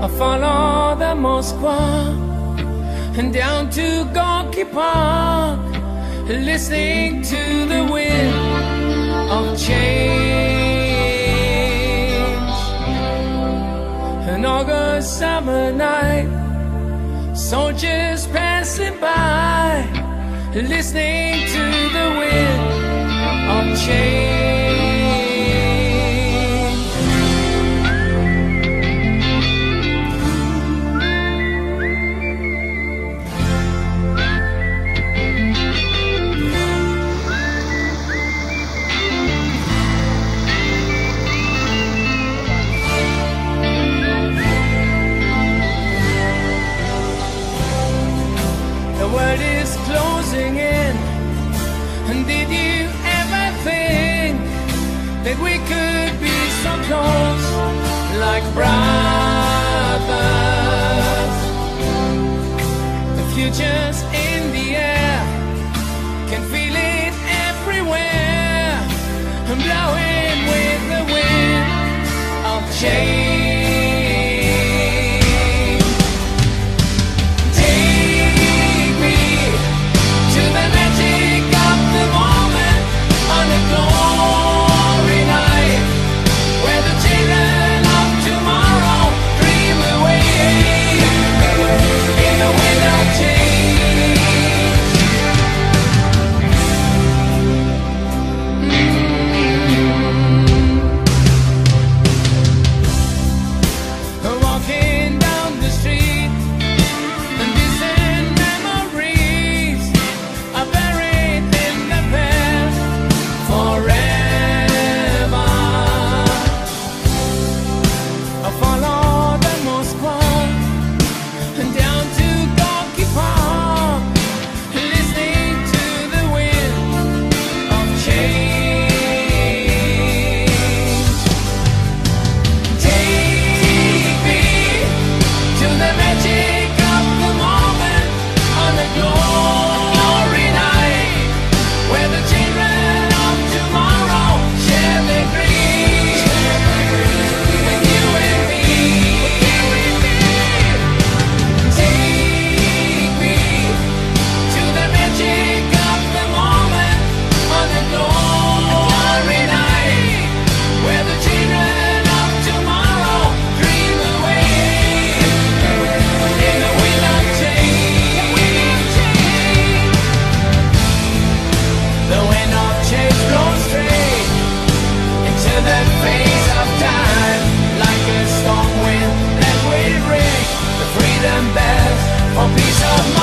I follow the Moskva and down to Gorky Park, listening to the wind of change. An August summer night, soldiers passing by, listening to the wind of change. Brothers? The future's in the air, can feel it everywhere, blowing with the wind of change. A peace of mind.